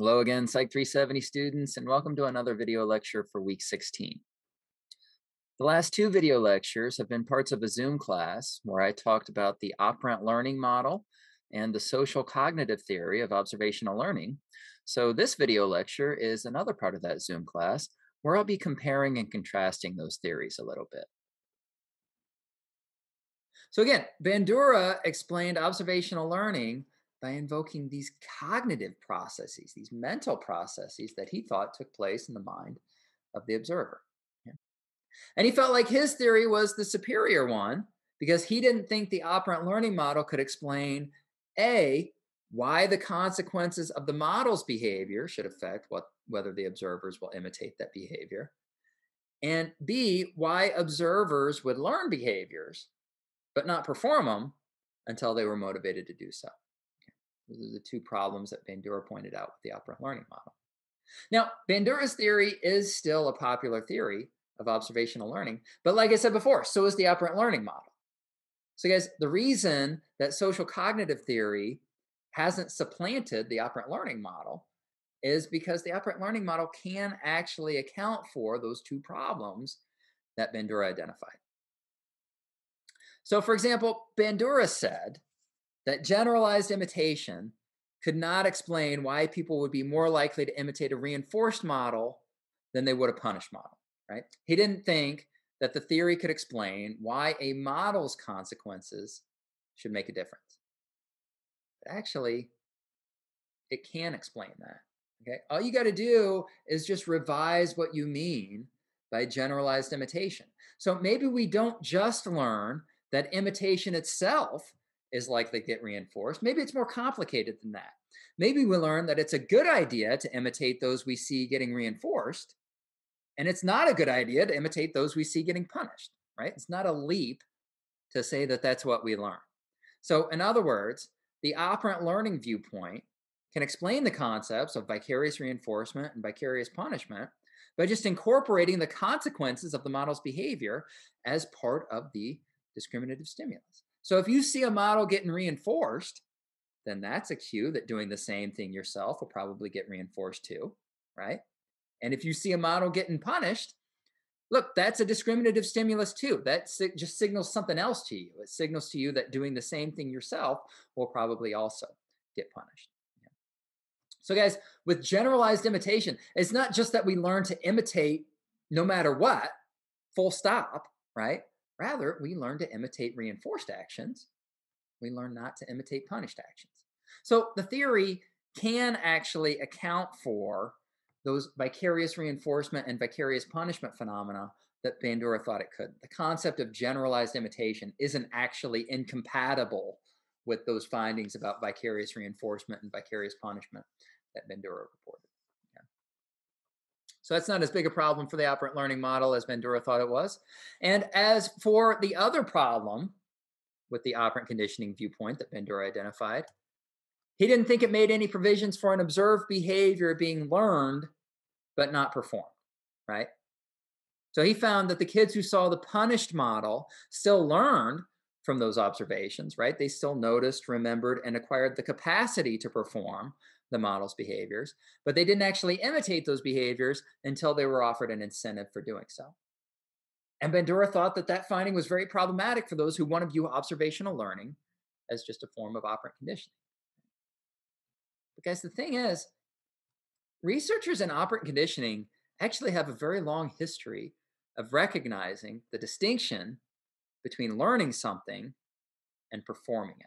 Hello again, Psych 370 students, and welcome to another video lecture for week 16. The last two video lectures have been parts of a Zoom class where I talked about the operant learning model and the social cognitive theory of observational learning. So this video lecture is another part of that Zoom class where I'll be comparing and contrasting those theories a little bit. So again, Bandura explained observational learning by invoking these cognitive processes, these mental processes that he thought took place in the mind of the observer. And he felt like his theory was the superior one because he didn't think the operant learning model could explain A, why the consequences of the model's behavior should affect what whether the observers will imitate that behavior, and B, why observers would learn behaviors but not perform them until they were motivated to do so. Those are the two problems that Bandura pointed out with the operant learning model. Now, Bandura's theory is still a popular theory of observational learning, but like I said before, so is the operant learning model. So, guys, the reason that social cognitive theory hasn't supplanted the operant learning model is because the operant learning model can actually account for those two problems that Bandura identified. So, for example, Bandura said that generalized imitation could not explain why people would be more likely to imitate a reinforced model than they would a punished model, right? He didn't think that the theory could explain why a model's consequences should make a difference. But actually, it can explain that. Okay. All you got to do is just revise what you mean by generalized imitation. So maybe we don't just learn that imitation itself is likely to get reinforced. Maybe it's more complicated than that. Maybe we learn that it's a good idea to imitate those we see getting reinforced, and it's not a good idea to imitate those we see getting punished, right? It's not a leap to say that that's what we learn. So, in other words, the operant learning viewpoint can explain the concepts of vicarious reinforcement and vicarious punishment by just incorporating the consequences of the model's behavior as part of the discriminative stimulus. So if you see a model getting reinforced, then that's a cue that doing the same thing yourself will probably get reinforced too, right? And if you see a model getting punished, look, that's a discriminative stimulus too. That just signals something else to you. It signals to you that doing the same thing yourself will probably also get punished. So, guys, with generalized imitation, it's not just that we learn to imitate no matter what, full stop, right? Rather, we learn to imitate reinforced actions. We learn not to imitate punished actions. So the theory can actually account for those vicarious reinforcement and vicarious punishment phenomena that Bandura thought it could. The concept of generalized imitation isn't actually incompatible with those findings about vicarious reinforcement and vicarious punishment that Bandura reported. So that's not as big a problem for the operant learning model as Bandura thought it was. And as for the other problem with the operant conditioning viewpoint that Bandura identified, he didn't think it made any provisions for an observed behavior being learned but not performed, right? So he found that the kids who saw the punished model still learned from those observations, right? They still noticed, remembered, and acquired the capacity to perform the model's behaviors, but they didn't actually imitate those behaviors until they were offered an incentive for doing so. And Bandura thought that that finding was very problematic for those who want to view observational learning as just a form of operant conditioning. Because the thing is, researchers in operant conditioning actually have a very long history of recognizing the distinction between learning something and performing it.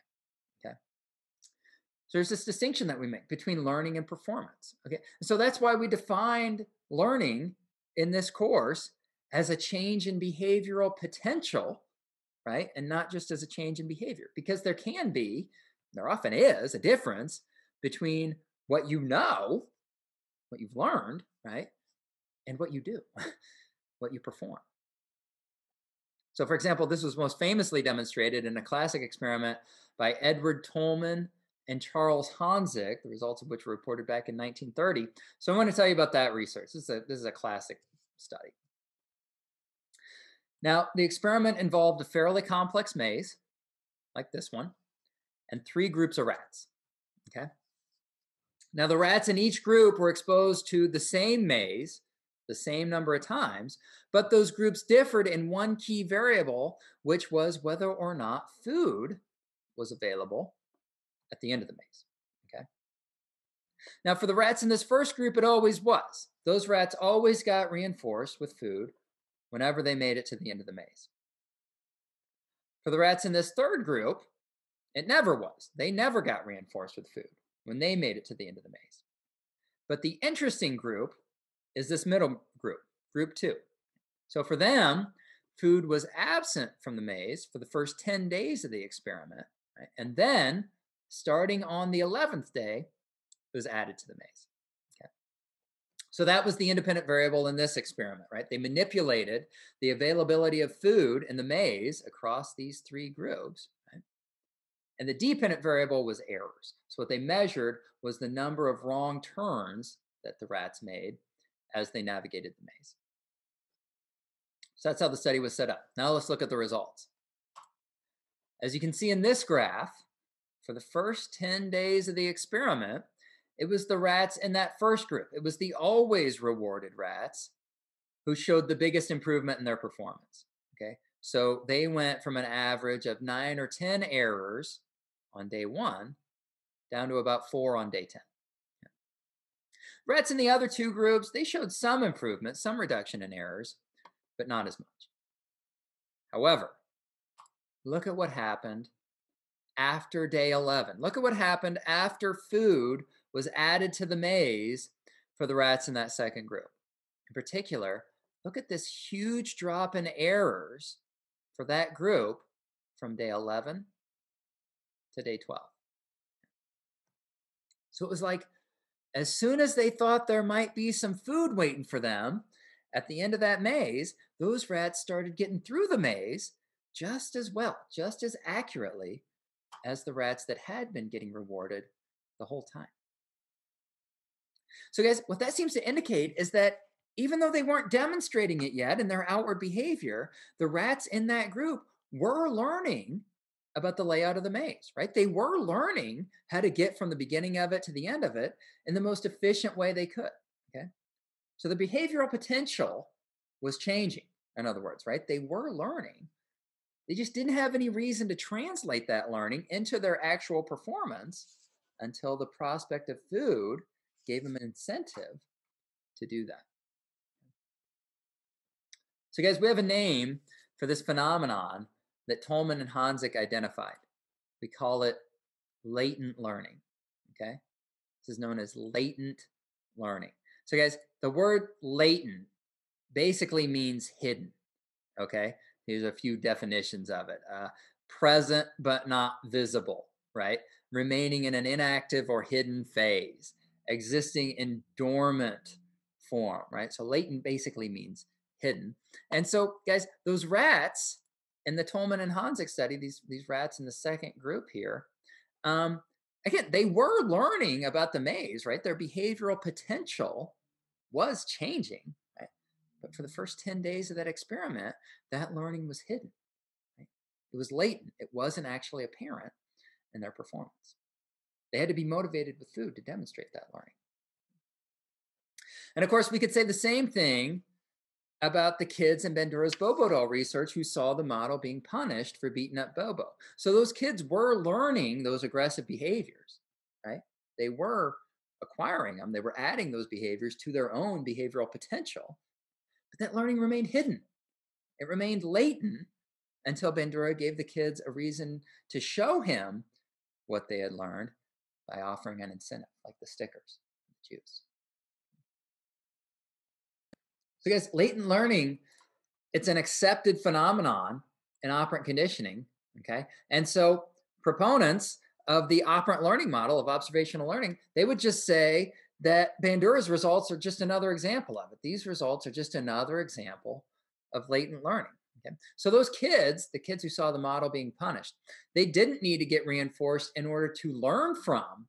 So there's this distinction that we make between learning and performance. Okay. So that's why we defined learning in this course as a change in behavioral potential, right? And not just as a change in behavior, because there can be, there often is, a difference between what you know, what you've learned, right? And what you do, what you perform. So, for example, this was most famously demonstrated in a classic experiment by Edward Tolman and Charles Honzik, the results of which were reported back in 1930. So I want to tell you about that research. This is a, this is a classic study. Now, the experiment involved a fairly complex maze, like this one, and three groups of rats. Okay. Now, the rats in each group were exposed to the same maze the same number of times, but those groups differed in one key variable, which was whether or not food was available at the end of the maze. Okay. Now, for the rats in this first group, it always was. Those rats always got reinforced with food whenever they made it to the end of the maze. For the rats in this third group, it never was. They never got reinforced with food when they made it to the end of the maze. But the interesting group is this middle group, group two. So for them, food was absent from the maze for the first 10 days of the experiment. Right? And then, starting on the 11th day, it was added to the maze. Okay. So that was the independent variable in this experiment, right? They manipulated the availability of food in the maze across these three groups. Right? And the dependent variable was errors. So what they measured was the number of wrong turns that the rats made as they navigated the maze. So that's how the study was set up. Now let's look at the results. As you can see in this graph, for the first 10 days of the experiment, it was the rats in that first group. It was the always rewarded rats who showed the biggest improvement in their performance. Okay, so they went from an average of nine or 10 errors on day one down to about four on day 10. Rats in the other two groups, they showed some improvement, some reduction in errors, but not as much. However, look at what happened after day 11. Look at what happened after food was added to the maze for the rats in that second group. In particular, look at this huge drop in errors for that group from day 11 to day 12. So it was like as soon as they thought there might be some food waiting for them at the end of that maze, those rats started getting through the maze just as well, just as accurately as the rats that had been getting rewarded the whole time. So, guys, what that seems to indicate is that even though they weren't demonstrating it yet in their outward behavior, the rats in that group were learning about the layout of the maze, right? They were learning how to get from the beginning of it to the end of it in the most efficient way they could. Okay. So the behavioral potential was changing, in other words, right? They were learning. They just didn't have any reason to translate that learning into their actual performance until the prospect of food gave them an incentive to do that. So, guys, we have a name for this phenomenon that Tolman and Honzik identified. We call it latent learning. Okay. This is known as latent learning. So, guys, the word latent basically means hidden. Okay. Here's a few definitions of it uh, present but not visible, right? Remaining in an inactive or hidden phase, existing in dormant form, right? So, latent basically means hidden. And so, guys, those rats in the Tolman and Honzik study, these these rats in the second group here, um, again, they were learning about the maze, right? Their behavioral potential was changing? But for the first 10 days of that experiment, that learning was hidden. Right? It was latent. It wasn't actually apparent in their performance. They had to be motivated with food to demonstrate that learning. And of course, we could say the same thing about the kids in Bandura's Bobo doll research who saw the model being punished for beating up Bobo. So those kids were learning those aggressive behaviors, right? They were acquiring them, they were adding those behaviors to their own behavioral potential. But that learning remained hidden, it remained latent until Bandura gave the kids a reason to show him what they had learned by offering an incentive, like the stickers, the juice. So, guys, latent learning, it's an accepted phenomenon in operant conditioning. Okay. And so proponents of the operant learning model of observational learning, they would just say that Bandura's results are just another example of it. These results are just another example of latent learning. Okay. So those kids, the kids who saw the model being punished, they didn't need to get reinforced in order to learn from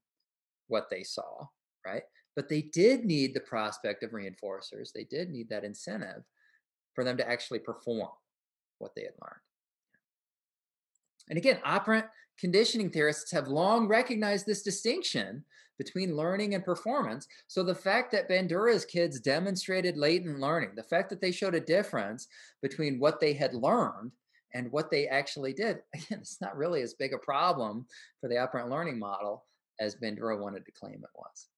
what they saw, right? But they did need the prospect of reinforcers. They did need that incentive for them to actually perform what they had learned. And again, operant conditioning theorists have long recognized this distinction between learning and performance. So the fact that Bandura's kids demonstrated latent learning, the fact that they showed a difference between what they had learned and what they actually did, again, it's not really as big a problem for the operant learning model as Bandura wanted to claim it was.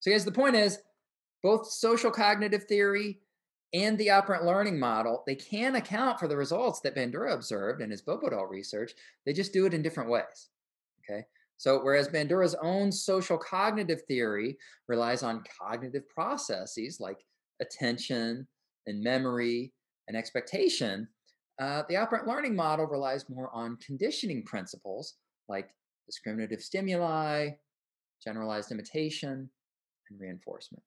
So, guys, the point is both social cognitive theory and the operant learning model, they can account for the results that Bandura observed in his Bobo doll research. They just do it in different ways. Okay. So, whereas Bandura's own social cognitive theory relies on cognitive processes like attention and memory and expectation, uh, the operant learning model relies more on conditioning principles like discriminative stimuli, generalized imitation, and reinforcement.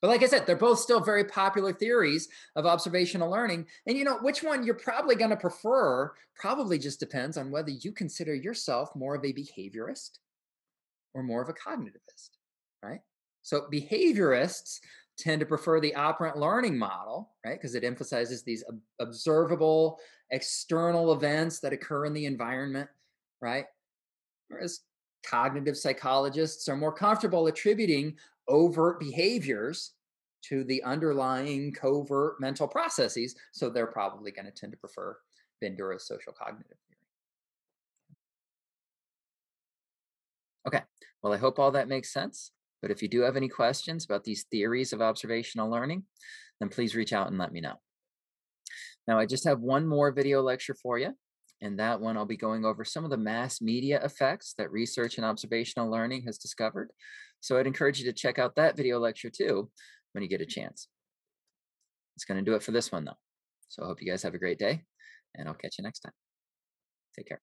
But like I said, they're both still very popular theories of observational learning. And you know, which one you're probably going to prefer probably just depends on whether you consider yourself more of a behaviorist or more of a cognitivist, right? So behaviorists tend to prefer the operant learning model, right? Because it emphasizes these observable external events that occur in the environment, right? Whereas cognitive psychologists are more comfortable attributing overt behaviors to the underlying covert mental processes. So they're probably going to tend to prefer Bandura's social cognitive theory. Okay, well, I hope all that makes sense. But if you do have any questions about these theories of observational learning, then please reach out and let me know. Now, I just have one more video lecture for you. In that one, I'll be going over some of the mass media effects that research and observational learning has discovered. So I'd encourage you to check out that video lecture too when you get a mm-hmm. chance. It's going to do it for this one though. So I hope you guys have a great day and I'll catch you next time. Take care.